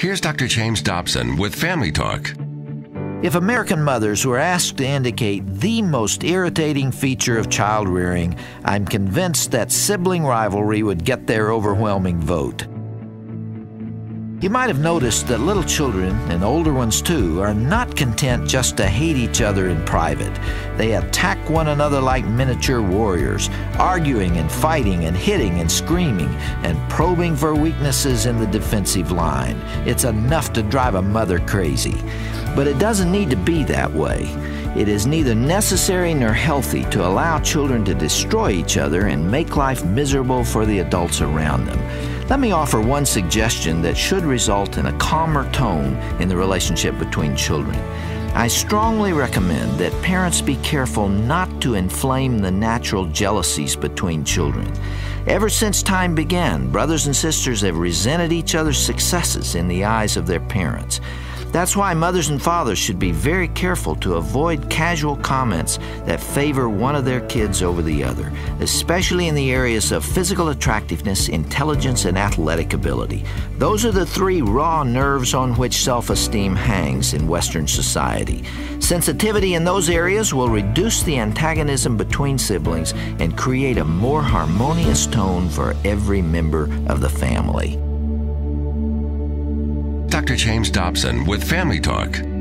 Here's Dr. James Dobson with Family Talk. If American mothers were asked to indicate the most irritating feature of child rearing, I'm convinced that sibling rivalry would get their overwhelming vote. You might have noticed that little children, and older ones too, are not content just to hate each other in private. They attack one another like miniature warriors, arguing and fighting and hitting and screaming and probing for weaknesses in the defensive line. It's enough to drive a mother crazy. But it doesn't need to be that way. It is neither necessary nor healthy to allow children to destroy each other and make life miserable for the adults around them. Let me offer one suggestion that should result in a calmer tone in the relationship between children. I strongly recommend that parents be careful not to inflame the natural jealousies between children. Ever since time began, brothers and sisters have resented each other's successes in the eyes of their parents. That's why mothers and fathers should be very careful to avoid casual comments that favor one of their kids over the other, especially in the areas of physical attractiveness, intelligence, and athletic ability. Those are the three raw nerves on which self esteem hangs in Western society. Sensitivity in those areas will reduce the antagonism between siblings and create a more harmonious tone for every member of the family. Dr. James Dobson with Family Talk.